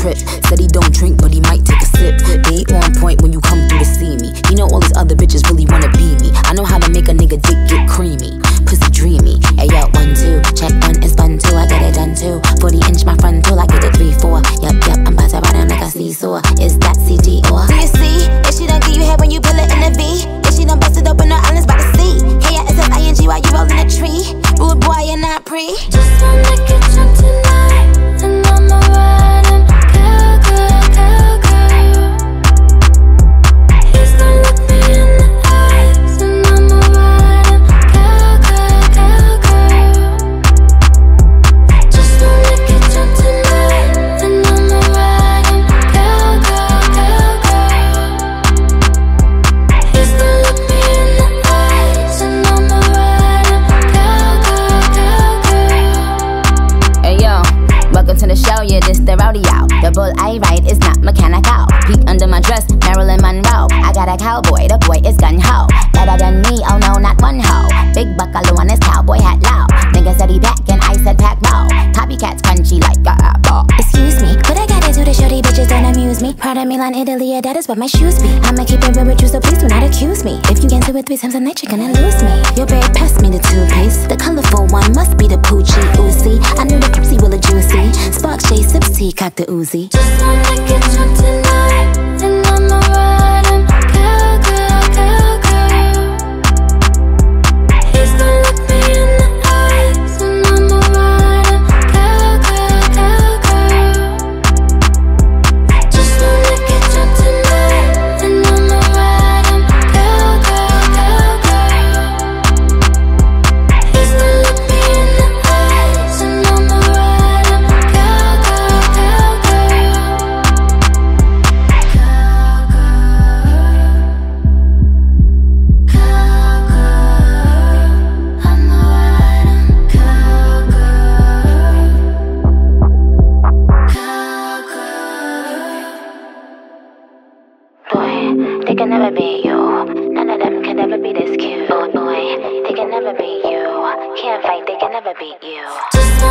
trip. Said he don't drink, but he might take a sip. They on point when you come through to see me. You know all these other bitches really wanna be me. I know how to make a nigga dick get creamy. Pussy dreamy. Hey yo, one, two. Check one is fun too. I get it done too. 40 inch my front till I get it three, four. Yup, yup, I'm about to ride him like a seesaw. Is that CD or? Do you see? If she don't give you head when you pull it in the V. If she don't bust it open, her islands by the sea. K-I-S-S-I-N-G while you rolling a tree. Rude boy, you're not pre. Just wanna show. you this the rowdy out. The bull I ride is not mechanical. Peek under my dress, Marilyn Monroe. I got a cowboy, the boy is gun ho. Better than me, oh no, not one ho. Big buckle on his cowboy hat low. Nigga said he back and I said pack mo. Copycats crunchy like a apple. Excuse me, what I gotta do to show these bitches don't amuse me? Prada Milan, Italy, yeah, that is what my shoes be. I'ma keep it real with you, so please do not accuse me. If you get into it three times a night, you're gonna lose me. Your babe passed me the two toothpaste. The colorful one must be cock the Uzi. None of them can ever be this cute. Boy, boy, they can never be you. Can't fight, they can never beat you.